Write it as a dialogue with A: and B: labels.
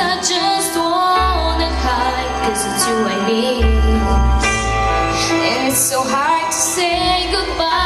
A: I just wanna hide it's you I miss And it's so hard to say goodbye.